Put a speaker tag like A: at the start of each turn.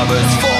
A: robbers for